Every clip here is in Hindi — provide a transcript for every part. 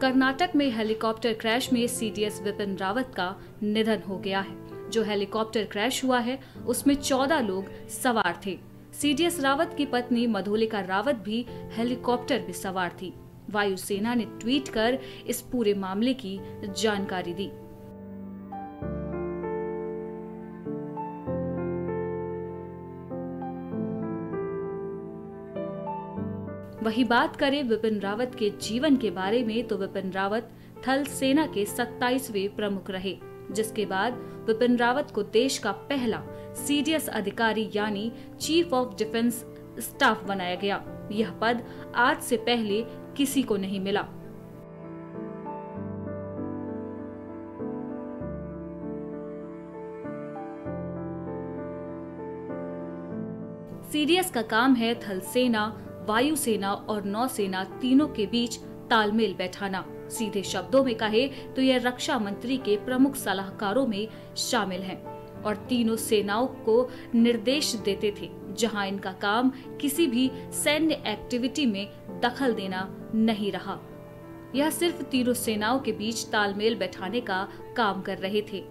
कर्नाटक में हेलीकॉप्टर क्रैश में सीडीएस विपिन रावत का निधन हो गया है। जो हेलीकॉप्टर क्रैश हुआ है, उसमें चौदह लोग सवार थे। सीडीएस रावत की पत्नी मधुलिका रावत भी हेलीकॉप्टर में सवार थी। वायुसेना ने ट्वीट कर इस पूरे मामले की जानकारी दी। वही बात करें विपिन रावत के जीवन के बारे में तो विपिन रावत थल सेना के 27वें प्रमुख रहे, जिसके बाद विपिन रावत को देश का पहला सीडीएस अधिकारी यानी चीफ ऑफ़ डिफेंस स्टाफ बनाया गया। यह पद आज से पहले किसी को नहीं मिला। सीडीएस का काम है थल सेना वायुसेना और नौसेना तीनों के बीच तालमेल बैठाना। सीधे शब्दों में कहे तो यह रक्षा मंत्री के प्रमुख सलाहकारों में शामिल हैं और तीनों सेनाओं को निर्देश देते थे, जहाँ इनका काम किसी भी सैन्य एक्टिविटी में दखल देना नहीं रहा। यह सिर्फ़ तीनों सेनाओं के बीच तालमेल बैठाने का काम कर रहे थे।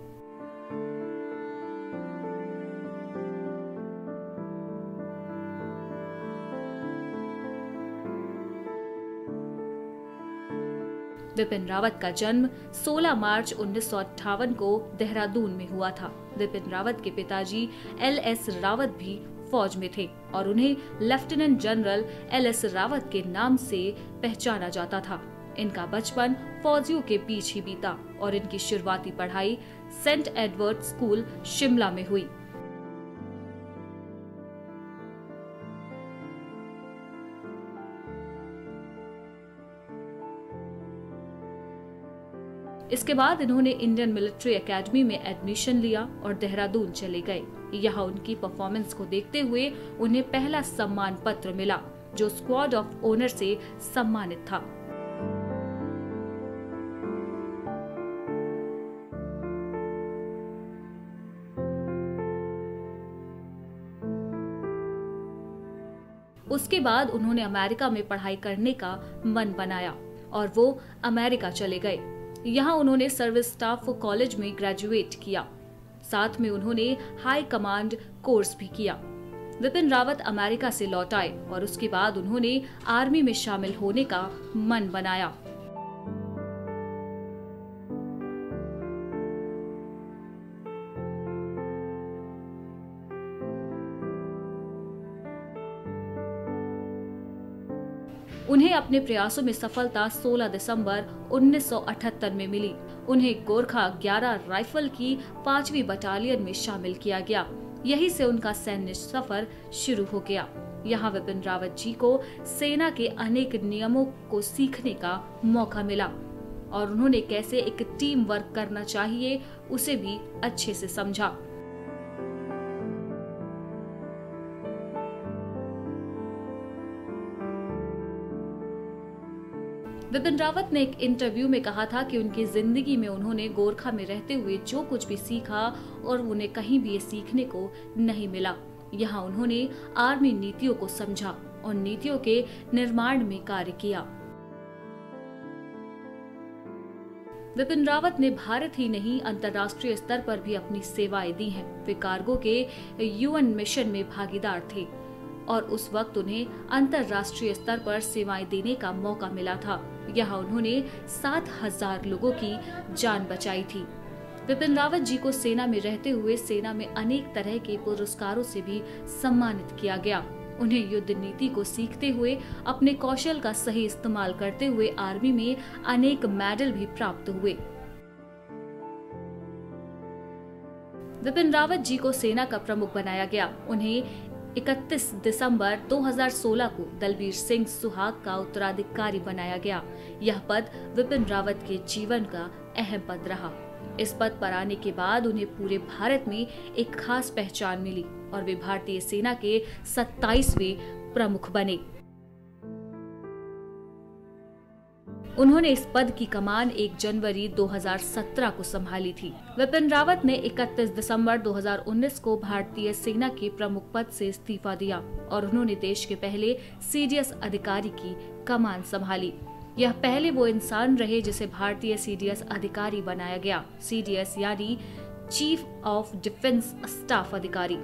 विपिन रावत का जन्म 16 मार्च उन्नीस सौ अट्ठावन को देहरादून में हुआ था। विपिन रावत के पिताजी एल एस रावत भी फौज में थे और उन्हें lieutenant general L S Rawat के नाम से पहचाना जाता था। इनका बचपन फौजियों के बीच ही बीता और इनकी शुरुआती पढ़ाई सेंट एडवर्ड स्कूल शिमला में हुई। इसके बाद इन्होंने इंडियन मिलिट्री एकेडमी में एडमिशन लिया और देहरादून चले गए। यहाँ उनकी परफॉर्मेंस को देखते हुए उन्हें पहला सम्मान पत्र मिला, जो स्क्वाड ऑफ़ ओनर से सम्मानित था। उसके बाद उन्होंने अमेरिका में पढ़ाई करने का मन बनाया और वो अमेरिका चले गए। यहाँ उन्होंने सर्विस स्टाफ कॉलेज में ग्रेजुएट किया। साथ में उन्होंने हाई कमांड कोर्स भी किया। विपिन रावत अमेरिका से लौट आए और उसके बाद उन्होंने आर्मी में शामिल होने का मन बनाया। उन्हें अपने प्रयासों में सफलता 16 दिसंबर 1978 में मिली। उन्हें गोरखा 11 राइफल की पांचवी बटालियन में शामिल किया गया। यही से उनका सैन्य सफ़र शुरू हो गया। यहाँ विपिन रावत जी को सेना के अनेक नियमों को सीखने का मौका मिला। और उन्होंने कैसे एक टीम वर्क करना चाहिए, उसे भी अच्छे से समझा। विपिन रावत ने एक इंटरव्यू में कहा था कि उनकी ज़िंदगी में उन्होंने गोरखा में रहते हुए जो कुछ भी सीखा और उन्हें कहीं भी ये सीखने को नहीं मिला। यहाँ उन्होंने आर्मी नीतियों को समझा और नीतियों के निर्माण में कार्य किया। विपिन रावत ने भारत ही नहीं, अंतर्राष्ट्रीय स्तर पर भी अपनी सेवाएँ दी हैं। वे कार्गो के यूएन मिशन में भागीदार थे और उस वक्त उन्हें अंतर्राष्ट्रीय स्तर पर सेवाएँ देने का मौका मिला था। यहाँ उन्होंने सात हज़ार लोगों की जान बचाई थी। विपिन रावत जी को सेना में रहते हुए सेना में अनेक तरह के पुरस्कारों से भी सम्मानित किया गया। उन्हें युद्ध नीति को सीखते हुए, अपने कौशल का सही इस्तेमाल करते हुए आर्मी में अनेक मेडल भी प्राप्त हुए। विपिन रावत जी को सेना का प्रमुख बनाया गया। उन्हें 31 दिसंबर 2016 को दलबीर सिंह सुहाग का उत्तराधिकारी बनाया गया। यह पद विपिन रावत के जीवन का अहम पद रहा। इस पद पर आने के बाद उन्हें पूरे भारत में एक खास पहचान मिली और वे भारतीय सेना के 27वें प्रमुख बने। उन्होंने इस पद की कमान 1 जनवरी 2017 को संभाली थी। विपिन रावत ने 31 दिसंबर 2019 को भारतीय सेना के प्रमुख पद से इस्तीफा दिया और उन्होंने देश के पहले सीडीएस अधिकारी की कमान संभाली। यह पहले वो इंसान रहे जिसे भारतीय सीडीएस अधिकारी बनाया गया। सीडीएस यानी चीफ ऑफ़ डिफेंस स्टाफ अधिकारी।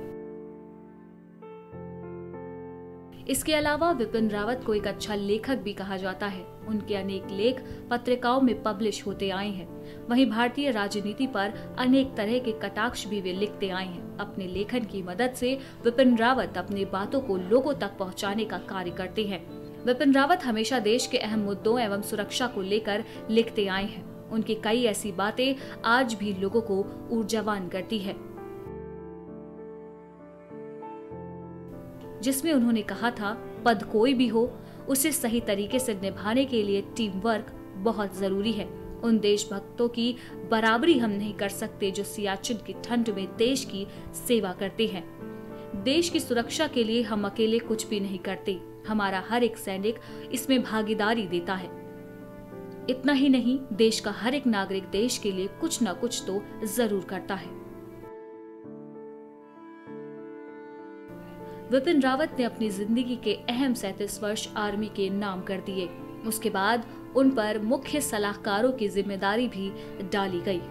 इसके अलावा विपिन रावत को एक अच्छा लेखक भी कहा जाता है। उनके अनेक लेख पत्रिकाओं में पब्लिश होते आए हैं। वहीं भारतीय राजनीति पर अनेक तरह के कटाक्ष भी वे लिखते आए हैं। अपने लेखन की मदद से विपिन रावत अपनी बातों को लोगों तक पहुँचाने का कार्य करते हैं। विपिन रावत हमेशा देश के अहम मुद्दों एवं सुरक्षा को लेकर लिखते आए हैं। उनकी कई ऐसी बातें आज भी लोगों को ऊर्जावान करती है। जिसमें उन्होंने कहा था, पद कोई भी हो, उसे सही तरीके से निभाने के लिए टीम वर्क बहुत ज़रूरी है। उन देशभक्तों की बराबरी हम नहीं कर सकते जो सियाचिन की ठंड में देश की सेवा करते हैं। देश की सुरक्षा के लिए हम अकेले कुछ भी नहीं करते। हमारा हर एक सैनिक इसमें भागीदारी देता है। इतना ही नहीं, देश का हर एक नागरिक देश के लिए कुछ न कुछ तो ज़रूर करता है। विपिन रावत ने अपनी ज़िंदगी के अहम सैतीस वर्ष आर्मी के नाम कर दिए। उसके बाद उन पर मुख्य सलाहकारों की ज़िम्मेदारी भी डाली गई।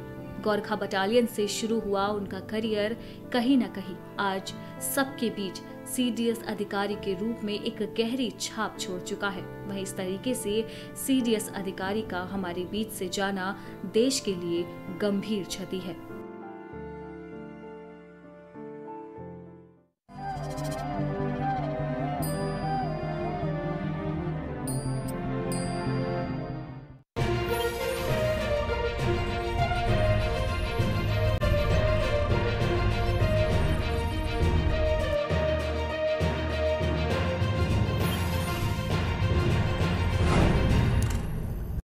गोरखा बटालियन से शुरू हुआ उनका करियर, कहीं न कहीं आज सबके बीच सीडीएस अधिकारी के रूप में एक गहरी छाप छोड़ चुका है। वह इस तरीके से सीडीएस अधिकारी का हमारे बीच से जाना देश के लिए गंभीर क्षति है।